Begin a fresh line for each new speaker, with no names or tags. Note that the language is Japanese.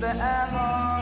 でも。